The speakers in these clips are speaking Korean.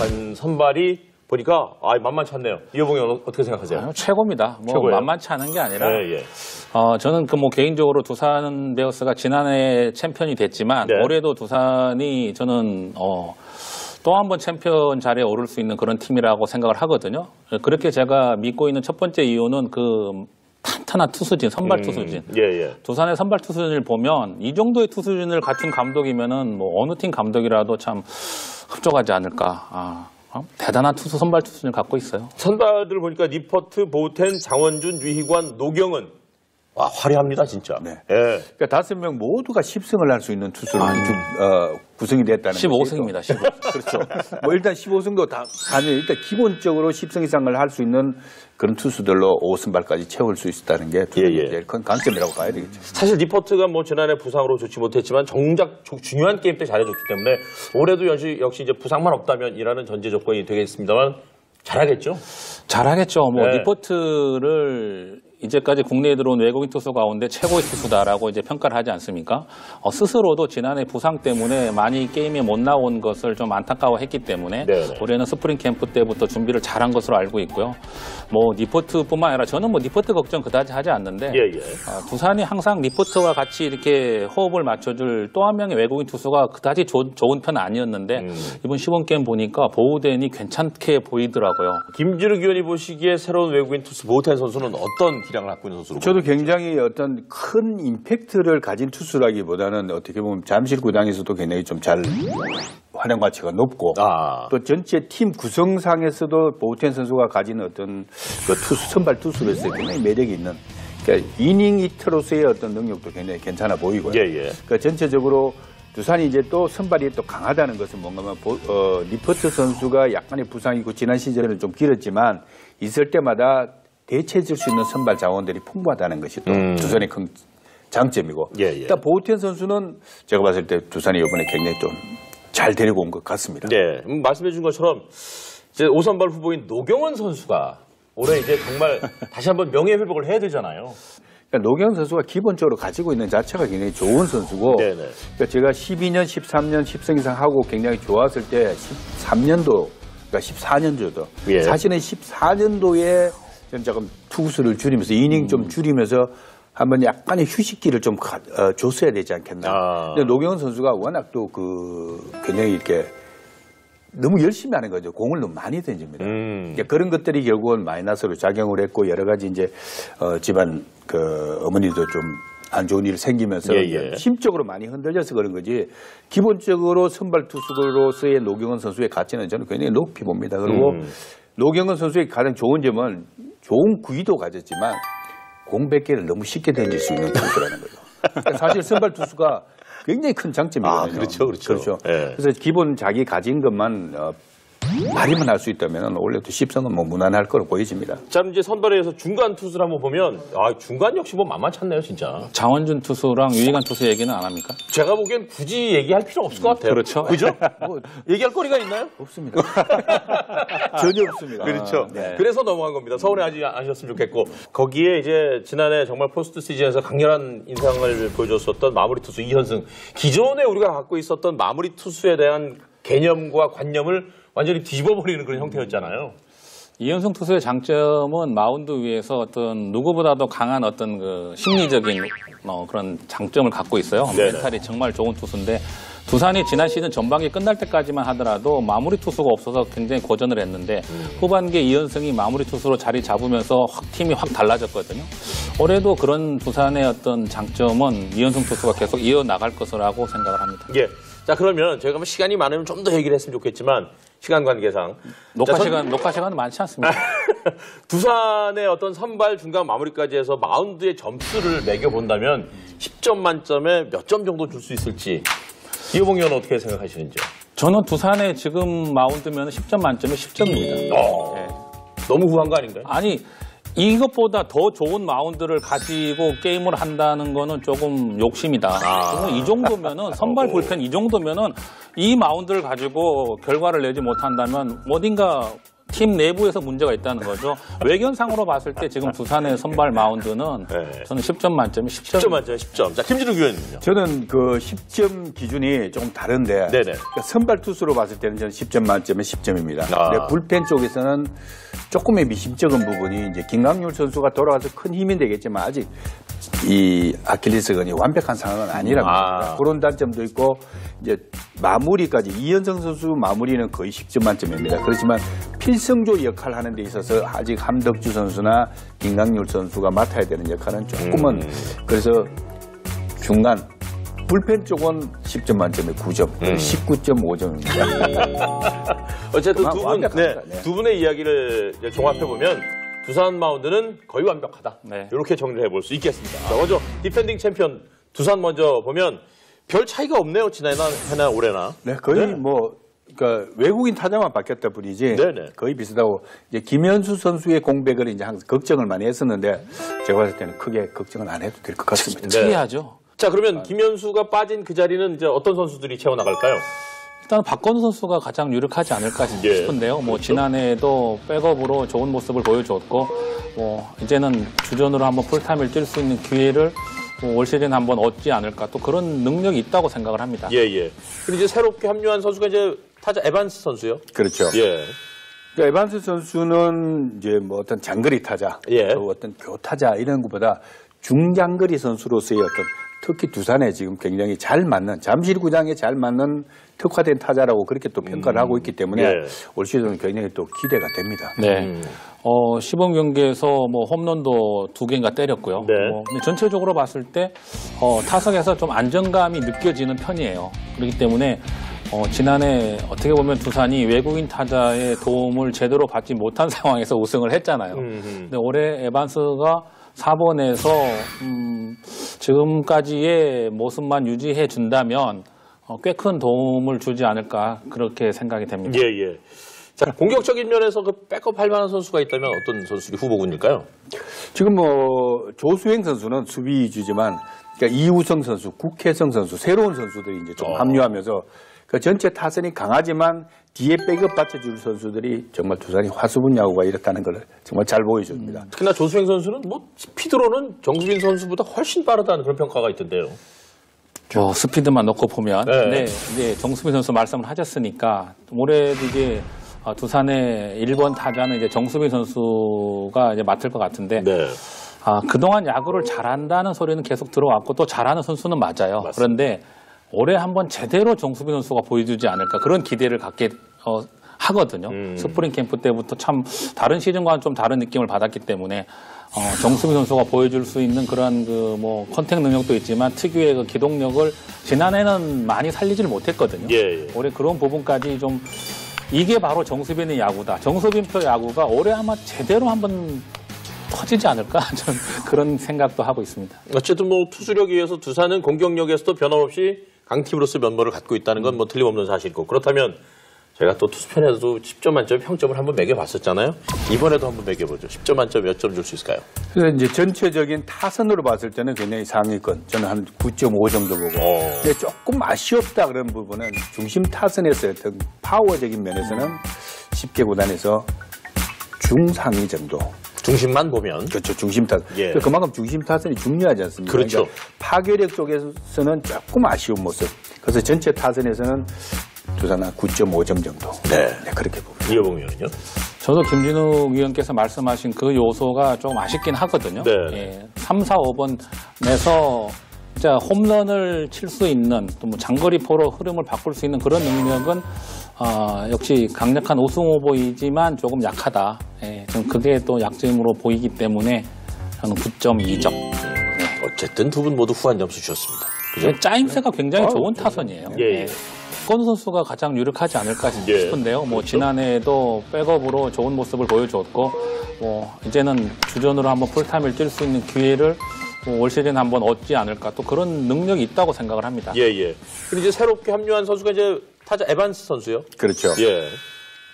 시작한 선발이 보니까 아 만만치 않네요. 이효봉이 어- 어떻게 생각하세요? 아유, 최고입니다. 뭐 최고예요? 만만치 않은 게 아니라 예, 예. 어, 저는 그 뭐 개인적으로 두산 베어스가 지난해 챔피언이 됐지만 네. 올해도 두산이 저는 어, 또 한 번 챔피언 자리에 오를 수 있는 그런 팀이라고 생각을 하거든요. 그렇게 제가 믿고 있는 첫 번째 이유는 그 탄탄한 투수진, 선발 투수진. 예, 예. 두산의 선발 투수진을 보면 이 정도의 투수진을 갖춘 감독이면은 뭐 어느 팀 감독이라도 참 흡족하지 않을까. 아, 어? 대단한 투수 선발 투수진을 갖고 있어요. 선발들 보니까 니퍼트, 보우덴, 장원준, 유희관, 노경은 와 화려합니다 진짜. 네. 예. 그러니까 다섯 명 모두가 10승을 할 수 있는 투수로 주- 어, 구성이 됐다는 15승입니다. 15승. 그렇죠. 뭐 일단 15승도 다 아니 일단 기본적으로 10승 이상을 할 수 있는 그런 투수들로 5선발까지 채울 수 있다는 게 예, 예. 제일 큰 강점이라고 봐야 되겠죠. 사실 니퍼트가 뭐 지난해 부상으로 좋지 못했지만 정작 조- 중요한 게임 때 잘해줬기 때문에 올해도 역시, 역시 이제 부상만 없다면이라는 전제 조건이 되겠습니다만 잘하겠죠. 잘하겠죠. 뭐 네. 니퍼트를 이제까지 국내에 들어온 외국인 투수 가운데 최고의 투수다라고 이제 평가를 하지 않습니까? 어, 스스로도 지난해 부상 때문에 많이 게임에 못 나온 것을 좀 안타까워했기 때문에 네네. 올해는 스프링 캠프 때부터 준비를 잘한 것으로 알고 있고요. 뭐 니퍼트뿐만 아니라 저는 뭐 니퍼트 걱정 그다지 하지 않는데 예, 예. 어, 두산이 항상 니퍼트와 같이 이렇게 호흡을 맞춰줄 또 한 명의 외국인 투수가 그다지 좋- 좋은 편은 아니었는데 음. 이번 시범 게임 보니까 보우덴이 괜찮게 보이더라고요. 김지르 위원이 보시기에 새로운 외국인 투수 보텐 선수는 어떤 기량을 갖고 있는 선수로 저도 굉장히 어떤 큰 임팩트를 가진 투수라기보다는 어떻게 보면 잠실 구장에서도 굉장히 좀 잘 활용 가치가 높고 아. 또 전체 팀 구성상에서도 보우텐 선수가 가진 어떤 그 투수 선발 투수로서 굉장히 매력이 있는 그러니까 이닝 이트로서의 어떤 능력도 굉장히 괜찮아 보이고요. 예, 예. 그러니까 전체적으로 두산이 이제 또 선발이 또 강하다는 것은 뭐냐면 보- 어, 니퍼트 선수가 약간의 부상이고 지난 시즌에는 좀 길었지만 있을 때마다 대체해줄 수 있는 선발 자원들이 풍부하다는 것이 또 음. 두산의 큰 장점이고 예, 예. 일단 보우덴 선수는 제가 봤을 때 두산이 이번에 굉장히 좀 잘 데리고 온 것 같습니다. 네, 음, 말씀해 준 것처럼 이제 오선발 후보인 노경은 선수가 올해 이제 정말 다시 한번 명예 회복을 해야 되잖아요. 그러니까 노경 선수가 기본적으로 가지고 있는 자체가 굉장히 좋은 선수고 네네. 그러니까 제가 12년, 13년, 10승 이상 하고 굉장히 좋았을 때 13년도, 그러니까 14년도도 예. 사실은 14년도에 전 조금 투구수를 줄이면서 이닝 좀 줄이면서 한번 약간의 휴식기를 좀 가- 어, 줬어야 되지 않겠나. 아. 근데 노경원 선수가 워낙 또 그 굉장히 이렇게 너무 열심히 하는 거죠. 공을 너무 많이 던집니다. 음. 그러니까 그런 것들이 결국은 마이너스로 작용을 했고 여러 가지 이제 어, 집안 그 어머니도 좀 안 좋은 일 생기면서 예, 예. 심적으로 많이 흔들려서 그런 거지 기본적으로 선발 투수로서의 노경원 선수의 가치는 저는 굉장히 높이 봅니다. 그리고 음. 노경원 선수의 가장 좋은 점은 좋은 구위도 가졌지만 공 100개를 너무 쉽게 던질 수 있는 투수라는 거죠. 그러니까 사실 선발 투수가 굉장히 큰 장점이거든요. 아, 그렇죠, 그렇죠. 예. 그래서 기본 자기 가진 것만 어, 발휘만 할 수 있다면 원래도 10승은 뭐 무난할 거로 보여집니다. 자, 이제 선발에서 중간 투수를 한번 보면 아, 중간 역시 뭐 만만치 않네요, 진짜. 장원준 투수랑 유희관 투수 얘기는 안 합니까? 제가 보기엔 굳이 얘기할 필요 없을 것 같아요. 그렇죠. 그죠? 뭐 얘기할 거리가 있나요? 없습니다. 전혀 없습니다. 그렇죠. 네. 그래서 넘어간 겁니다. 서운해하지 마셨으면 좋겠고 거기에 이제 지난해 정말 포스트 시즌에서 강렬한 인상을 보여줬었던 마무리 투수 이현승 기존에 우리가 갖고 있었던 마무리 투수에 대한 개념과 관념을 완전히 뒤집어버리는 그런 형태였잖아요. 이현승 투수의 장점은 마운드 위에서 어떤 누구보다도 강한 어떤 그 심리적인 어, 그런 장점을 갖고 있어요. 네네. 멘탈이 정말 좋은 투수인데 두산이 지난 시즌 전반기 끝날 때까지만 하더라도 마무리 투수가 없어서 굉장히 고전을 했는데 후반기에 이현승이 마무리 투수로 자리 잡으면서 확 팀이 확 달라졌거든요. 올해도 그런 두산의 어떤 장점은 이현승 투수가 계속 이어나갈 것이라고 생각을 합니다. 예. 자 그러면 저희가 뭐 시간이 많으면 좀 더 얘기를 했으면 좋겠지만 시간 관계상 녹화 자, 선- 시간 녹화 시간은 많지 않습니다. 두산의 어떤 선발 중간 마무리까지 해서 마운드의 점수를 매겨 본다면 10점 만점에 몇 점 정도 줄 수 있을지 이호봉 의원 어떻게 생각하시는지요? 저는 두산의 지금 마운드면 10점 만점에 10점입니다. 어, 너무 후한 거 아닌가요? 아니 이것보다 더 좋은 마운드를 가지고 게임을 한다는 거는 조금 욕심이다. 아. 이 정도면은 선발 불펜 이 정도면은 이 마운드를 가지고 결과를 내지 못한다면 어딘가 팀 내부에서 문제가 있다는 거죠. 외견상으로 봤을 때 지금 두산의 선발 마운드는 네. 저는 10점 만점에 10점. 10점 만점에 10점. 자, 김진욱 위원님요. 저는 그 10점 기준이 조금 다른데 네네. 그러니까 선발 투수로 봤을 때는 저는 10점 만점에 10점입니다. 아. 근데 불펜 쪽에서는 조금의 미심쩍은 부분이 이제 김강률 선수가 돌아가서 큰 힘이 되겠지만 아직 이 아킬레스건이 완벽한 상황은 아니란 아. 그런 단점도 있고 이제 마무리까지 이현승 선수 마무리는 거의 10점 만점입니다. 그렇지만 필승조 역할 하는 데 있어서 아직 함덕주 선수나 김강률 선수가 맡아야 되는 역할은 조금은 그래서 중간 불펜 쪽은 10점 만점에 9점, 19.5점입니다. 어쨌든 그만 두 분. 네, 네. 두 분의 이야기를 이제 종합해 보면 두산 마운드는 거의 완벽하다. 네. 이렇게 정리를 해볼 수 있겠습니다. 자, 먼저 디펜딩 챔피언 두산 먼저 보면 별 차이가 없네요. 지난해나 해나 올해나. 네, 거의 네. 뭐 그러니까 외국인 타자만 바뀌었다 뿐이지 네네. 거의 비슷하고 이제 김현수 선수의 공백을 이제 항상 걱정을 많이 했었는데 제가 봤을 때는 크게 걱정은 안 해도 될 것 같습니다. 네. 특이하죠. 자, 그러면 김현수가 빠진 그 자리는 이제 어떤 선수들이 채워 나갈까요? 일단 박건우 선수가 가장 유력하지 않을까 예. 싶은데요. 뭐 지난해에도 백업으로 좋은 모습을 보여줬고 뭐 이제는 주전으로 한번 풀타임을 뛸 수 있는 기회를 뭐 올 시즌 한번 얻지 않을까 또 그런 능력이 있다고 생각을 합니다. 예, 예. 그리고 이제 새롭게 합류한 선수가 이제 타자 에반스 선수요. 그렇죠. 예. 그러니까 에반스 선수는 이제 뭐 어떤 장거리 타자, 예. 또 어떤 교타자 이런 것보다 중장거리 선수로서의 어떤 특히 두산에 지금 굉장히 잘 맞는 잠실구장에 잘 맞는 특화된 타자라고 그렇게 또 평가를 하고 있기 때문에 예. 올 시즌은 굉장히 또 기대가 됩니다. 네. 어, 시범 경기에서 뭐 홈런도 두 개인가 때렸고요. 네. 뭐, 근데 전체적으로 봤을 때 어, 타석에서 좀 안정감이 느껴지는 편이에요. 그렇기 때문에 어, 지난해 어떻게 보면 두산이 외국인 타자의 도움을 제대로 받지 못한 상황에서 우승을 했잖아요. 근데 올해 에반스가 4번에서 음, 지금까지의 모습만 유지해 준다면 어, 꽤 큰 도움을 주지 않을까 그렇게 생각이 됩니다. 예, 예. 자, 공격적인 면에서 그 백업 할 만한 선수가 있다면 어떤 선수들이 후보군일까요? 지금 뭐 조수행 선수는 수비 위주지만 그러니까 이우성 선수, 국혜성 선수 새로운 선수들이 이제 좀 어. 합류하면서 그 전체 타선이 강하지만 뒤에 백업 받쳐줄 선수들이 정말 두산이 화수분 야구가 이렇다는 걸 정말 잘 보여줍니다. 특히나 조수행 선수는 뭐 스피드로는 정수빈 선수보다 훨씬 빠르다는 그런 평가가 있던데요. 저 스피드만 놓고 보면 네. 네. 이제 정수빈 선수 말씀을 하셨으니까 올해도 이제 어, 두산의 1번 타자는 이제 정수빈 선수가 이제 맡을 것 같은데 네. 아, 그동안 야구를 잘한다는 소리는 계속 들어왔고 또 잘하는 선수는 맞아요. 맞습니다. 그런데 올해 한번 제대로 정수빈 선수가 보여주지 않을까 그런 기대를 갖게 어, 하거든요. 음. 스프링 캠프 때부터 참 다른 시즌과는 좀 다른 느낌을 받았기 때문에 어, 정수빈 선수가 보여줄 수 있는 그런 그 뭐 컨택 능력도 있지만 특유의 그 기동력을 지난해는 많이 살리지를 못했거든요. 예, 예. 올해 그런 부분까지 좀 이게 바로 정수빈의 야구다. 정수빈표 야구가 올해 아마 제대로 한번 터지지 않을까 저는 그런 생각도 하고 있습니다. 어쨌든 뭐 투수력에 의해서 두산은 공격력에서도 변함없이 강팀으로서 면모를 갖고 있다는 건 뭐 틀림없는 사실이고 그렇다면 제가 또 투수편에서도 10점 만점에 평점을 한번 매겨봤었잖아요. 이번에도 한번 매겨보죠. 10점 만점 몇 점 줄 수 있을까요? 그래서 이제 전체적인 타선으로 봤을 때는 굉장히 상위권, 저는 한 9.5 정도 보고. 어. 근데 조금 아쉬웠다 그런 부분은 중심 타선에서의 어떤 파워적인 면에서는 10개 구단에서 중상위 정도. 중심만 보면 그렇죠. 중심 타선. 예. 그만큼 중심 타선이 중요하지 않습니까? 그렇죠. 그러니까 파괴력 쪽에서는 조금 아쉬운 모습. 그래서 전체 타선에서는 두산 한 9.5점 정도. 네. 그렇게 봅니다. 이어봉 의원은요? 저도 김진욱 위원께서 말씀하신 그 요소가 좀 아쉽긴 하거든요. 네. 예, 3, 4, 5번 내서 진짜 홈런을 칠 수 있는 또 뭐 장거리 포로 흐름을 바꿀 수 있는 그런 능력은 어, 역시 강력한 우승 후보이지만 조금 약하다. 예, 좀 그게 또 약점으로 보이기 때문에 저는 9.2점. 어쨌든 두 분 모두 후한 점수 주셨습니다. 그죠? 짜임새가 굉장히 좋은 타선이에요. 예, 예. 권 선수가 가장 유력하지 않을까 예. 싶은데요. 뭐 지난해에도 백업으로 좋은 모습을 보여줬고, 뭐 이제는 주전으로 한번 풀타임을 뛸 수 있는 기회를 뭐 올 시즌 한번 얻지 않을까 또 그런 능력이 있다고 생각을 합니다. 예, 예. 그리고 이제 새롭게 합류한 선수가 이제 타자 에반스 선수요. 그렇죠. 예.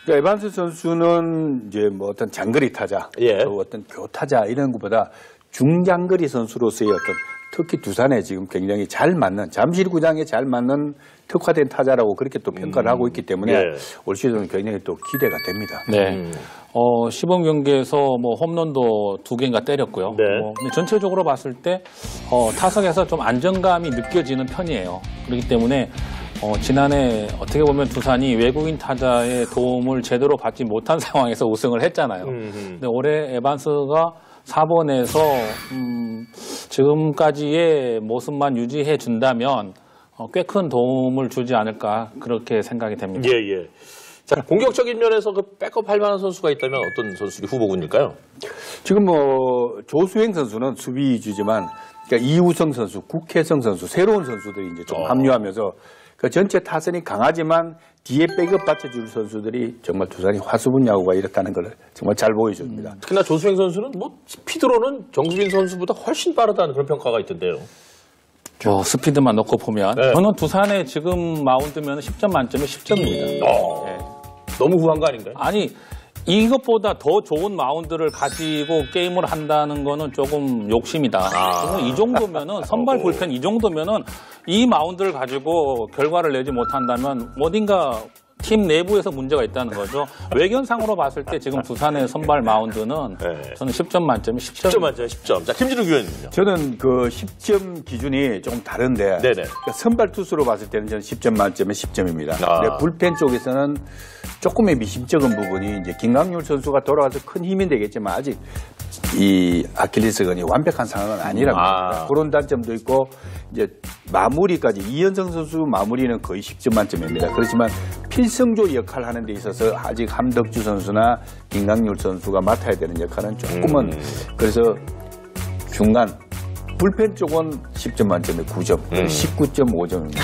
그러니까 에반스 선수는 이제 뭐 어떤 장거리 타자, 예. 또 어떤 교타자 이런 것보다 중장거리 선수로서의 어떤 특히 두산에 지금 굉장히 잘 맞는 잠실구장에 잘 맞는 특화된 타자라고 그렇게 또 평가를 하고 있기 때문에 예. 올 시즌 굉장히 또 기대가 됩니다. 네. 어, 시범 경기에서 뭐 홈런도 두 개인가 때렸고요. 네. 뭐, 근데 전체적으로 봤을 때 어, 타석에서 좀 안정감이 느껴지는 편이에요. 그렇기 때문에 어, 지난해 어떻게 보면 두산이 외국인 타자의 도움을 제대로 받지 못한 상황에서 우승을 했잖아요. 근데 올해 에반스가 4번에서 음, 지금까지의 모습만 유지해 준다면 어, 꽤 큰 도움을 주지 않을까 그렇게 생각이 됩니다. 예, 예. 자, 공격적인 면에서 그 백업 할 만한 선수가 있다면 어떤 선수들이 후보군일까요? 지금 뭐 조수행 선수는 수비 위주지만 그러니까 이우성 선수, 국혜성 선수 새로운 선수들이 이제 좀 어. 합류하면서 그 전체 타선이 강하지만 뒤에 백업 받쳐줄 선수들이 정말 두산이 화수분 야구가 이렇다는 걸 정말 잘 보여줍니다. 특히나 조수행 선수는 뭐 스피드로는 정수빈 선수보다 훨씬 빠르다는 그런 평가가 있던데요. 저 스피드만 놓고 보면 네. 저는 두산의 지금 마운드면 10점 만점에 10점입니다. 어, 너무 후한 거 아닌가요? 아니 이것보다 더 좋은 마운드를 가지고 게임을 한다는 거는 조금 욕심이다. 아. 이 정도면은 선발 불펜 이 정도면은 이 마운드를 가지고 결과를 내지 못한다면 어딘가 팀 내부에서 문제가 있다는 거죠. 외견상으로 봤을 때 지금 두산의 선발 마운드는 네. 저는 10점 만점에 10점. 10점 만점에 10점. 자, 김진우 위원님요. 저는 그 10점 기준이 조금 다른데 네네. 그러니까 선발 투수로 봤을 때는 저는 10점 만점에 10점입니다. 아. 근데 불펜 쪽에서는 조금의 미심쩍은 부분이 이제 김강률 선수가 돌아와서 큰 힘이 되겠지만 아직 이 아킬레스건이 완벽한 상황은 아니라고 아. 합니다. 그런 단점도 있고 이제 마무리까지 이현승 선수 마무리는 거의 10점 만점입니다. 그렇지만 필승조 역할을 하는 데 있어서 아직 함덕주 선수나 김강률 선수가 맡아야 되는 역할은 조금은 음. 그래서 중간 불펜 쪽은 10점 만점에 9점, 음. 19.5점입니다.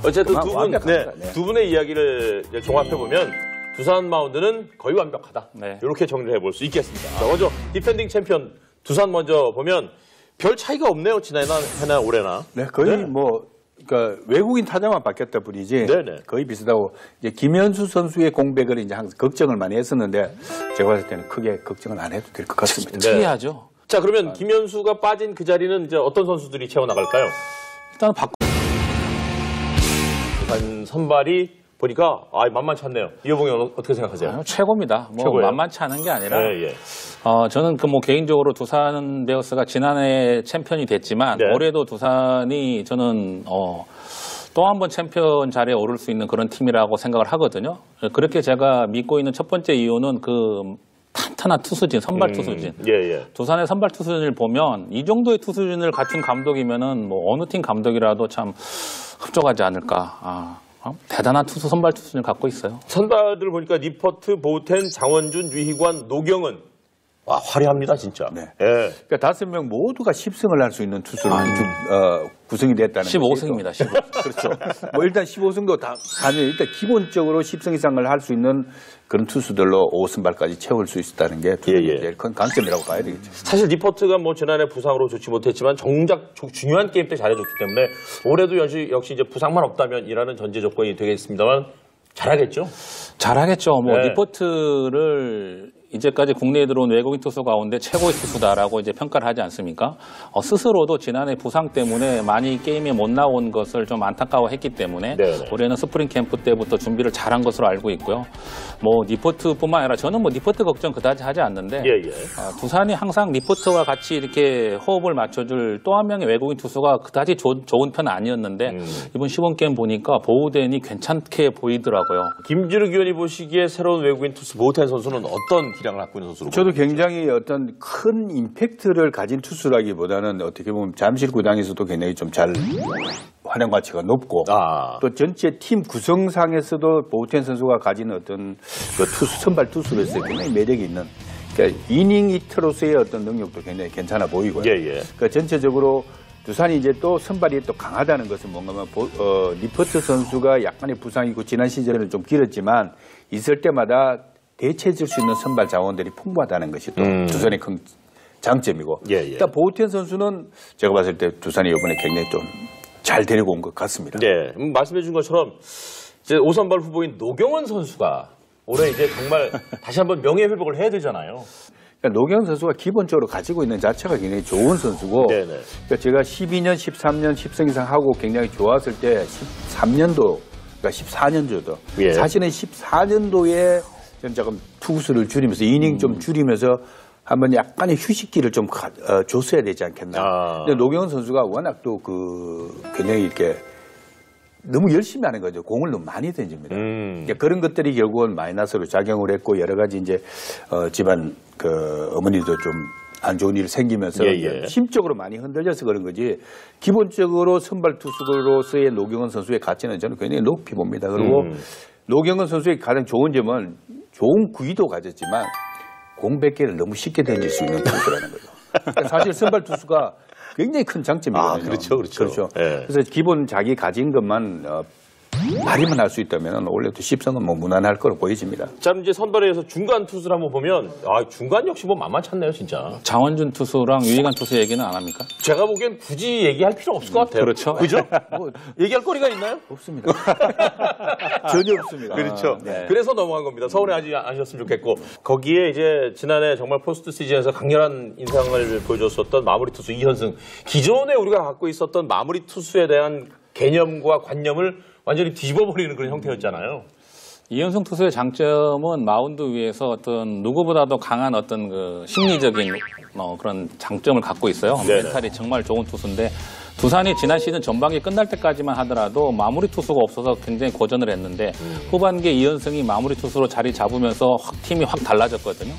어쨌든 그만 두 분. 네, 네. 두 분의 이야기를 종합해보면 두산 마운드는 거의 완벽하다. 네. 이렇게 정리를 해볼 수 있겠습니다. 자, 먼저 디펜딩 챔피언 두산 먼저 보면 별 차이가 없네요. 지난해나 해나 올해나. 네, 거의 네. 뭐 그러니까 외국인 타자만 바뀌었다 뿐이지 네네. 거의 비슷하고 이제 김현수 선수의 공백을 이제 항상 걱정을 많이 했었는데 제가 봤을 때는 크게 걱정을 안 해도 될 것 같습니다. 네. 특이하죠. 자, 그러면 김현수가 빠진 그 자리는 이제 어떤 선수들이 채워 나갈까요? 일단 박 두산 선발이 보니까 아 만만치 않네요. 이호봉이 어떻게 생각하세요? 아, 최고입니다. 뭐 최고예요? 만만치 않은 게 아니라 네, 예. 어, 저는 그 뭐 개인적으로 두산 베어스가 지난해 챔피언이 됐지만 네. 올해도 두산이 저는 어, 또 한 번 챔피언 자리에 오를 수 있는 그런 팀이라고 생각을 하거든요. 그렇게 제가 믿고 있는 첫 번째 이유는 그 탄탄한 투수진, 선발 투수진. 예, 예. 두산의 선발 투수진을 보면 이 정도의 투수진을 갖춘 감독이면은 뭐 어느 팀 감독이라도 참 흡족하지 않을까. 아, 어? 대단한 투수 선발 투수진을 갖고 있어요. 선발들 보니까 니퍼트, 보우덴, 장원준, 유희관, 노경은 와 화려합니다 진짜. 네. 예. 그러니까 다섯 명 모두가 10승을 할 수 있는 투수로 주- 어, 구성이 됐다는 15승입니다. 15승. 그렇죠. 뭐 일단 15승도 다 가면 일단 기본적으로 10승 이상을 할 수 있는 그런 투수들로 5선발까지 채울 수 있다는 게 예, 예. 제일 큰 강점이라고 봐야 되겠죠. 사실 니퍼트가 뭐 지난해 부상으로 좋지 못했지만 정작 조- 중요한 게임 때 잘해줬기 때문에 올해도 역시, 역시 이제 부상만 없다면이라는 전제 조건이 되겠습니다만 잘하겠죠. 잘하겠죠. 뭐 네. 니퍼트를 이제까지 국내에 들어온 외국인 투수 가운데 최고의 투수다라고 이제 평가를 하지 않습니까? 어, 스스로도 지난해 부상 때문에 많이 게임에 못 나온 것을 좀 안타까워했기 때문에 네, 네. 올해는 스프링 캠프 때부터 준비를 잘한 것으로 알고 있고요. 뭐 니퍼트뿐만 아니라 저는 뭐 니퍼트 걱정 그다지 하지 않는데 예, 예. 아, 두산이 항상 니퍼트와 같이 이렇게 호흡을 맞춰줄 또 한 명의 외국인 투수가 그다지 좋- 좋은 편은 아니었는데 음. 이번 시범 게임 보니까 보우덴이 괜찮게 보이더라고요. 김진욱 위원이 보시기에 새로운 외국인 투수 모텐 선수는 어떤 기량을 갖고 있는 선수로 저도 굉장히 어떤 큰 임팩트를 가진 투수라기보다는 어떻게 보면 잠실 구장에서도 굉장히 좀 잘 활용 가치가 높고 아. 또 전체 팀 구성상에서도 보우텐 선수가 가진 어떤 그 투수 선발 투수로서 굉장히 매력이 있는 그러니까 이닝 이트로서의 어떤 능력도 굉장히 괜찮아 보이고요. 예, 예. 그러니까 전체적으로 두산이 이제 또 선발이 또 강하다는 것은 뭐냐면 보- 어, 니퍼트 선수가 약간의 부상이고 지난 시즌에는 좀 길었지만 있을 때마다 대체해줄 수 있는 선발 자원들이 풍부하다는 것이 또 음. 두산의 큰 장점이고 예, 예. 일단 보우덴 선수는 제가 봤을 때 두산이 이번에 굉장히 좀 잘 데리고 온 것 같습니다. 네, 음, 말씀해 준 것처럼 이제 오선발 후보인 노경은 선수가 올해 이제 정말 다시 한번 명예 회복을 해야 되잖아요. 그러니까 노경 선수가 기본적으로 가지고 있는 자체가 굉장히 좋은 선수고 네네. 그러니까 제가 12년, 13년, 10승 이상 하고 굉장히 좋았을 때 13년도, 그러니까 14년도도 예. 사실은 14년도에 좀 조금 투수를 줄이면서 이닝 음. 좀 줄이면서 한번 약간의 휴식기를 좀 가- 어, 줬어야 되지 않겠나. 아. 근데 노경은 선수가 워낙 또 그 굉장히 이렇게 너무 열심히 하는 거죠. 공을 너무 많이 던집니다. 음. 그러니까 그런 것들이 결국은 마이너스로 작용을 했고 여러 가지 이제 어, 집안 그 어머니도 좀 안 좋은 일 생기면서 예, 예. 심적으로 많이 흔들려서 그런 거지 기본적으로 선발 투수로서의 노경은 선수의 가치는 저는 굉장히 높이 봅니다. 그리고 음. 노경은 선수의 가장 좋은 점은 좋은 구위도 가졌지만 공 100개를 너무 쉽게 던질 수 있는 투수라는 거죠. 그러니까 사실 선발 투수가 굉장히 큰 장점이거든요. 아, 그렇죠, 그렇죠. 예. 그래서 기본 자기 가진 것만 어, 발휘만 할 수 있다면 원래부터 10성은 뭐 무난할 거로 보여집니다. 자, 그럼 이제 선발에서 중간 투수를 한번 보면 아, 중간 역시 뭐 만만찮네요, 진짜. 장원준 투수랑 유희관 투수 얘기는 안 합니까? 제가 보기엔 굳이 얘기할 필요 없을 것 같아요. 그렇죠. 그죠? 뭐 얘기할 거리가 있나요? 없습니다. 전혀 없습니다. 그렇죠. 네. 그래서 넘어간 겁니다. 서운해 안 하셨으면 좋겠고 거기에 이제 지난해 정말 포스트 시즌에서 강렬한 인상을 보여줬었던 마무리 투수 이현승. 기존에 우리가 갖고 있었던 마무리 투수에 대한 개념과 관념을 완전히 뒤집어버리는 그런 형태였잖아요. 이현승 투수의 장점은 마운드 위에서 어떤 누구보다도 강한 어떤 그 심리적인 어, 그런 장점을 갖고 있어요. 네네. 멘탈이 정말 좋은 투수인데 두산이 지난 시즌 전반기 끝날 때까지만 하더라도 마무리 투수가 없어서 굉장히 고전을 했는데 후반기에 이현승이 마무리 투수로 자리 잡으면서 확 팀이 확 달라졌거든요.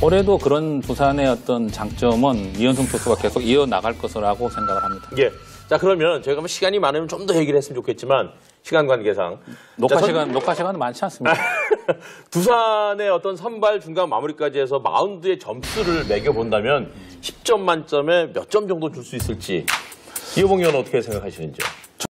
올해도 그런 두산의 어떤 장점은 이현승 투수가 계속 이어 나갈 것이라고 생각을 합니다. 예. 자 그러면 저희가 뭐 시간이 많으면 좀 더 얘기를 했으면 좋겠지만 시간 관계상 녹화 자, 선- 시간 녹화 시간은 많지 않습니다. 두산의 어떤 선발 중간 마무리까지 해서 마운드의 점수를 매겨 본다면 10점 만점에 몇 점 정도 줄 수 있을지 이호봉 의원 어떻게 생각하시는지요?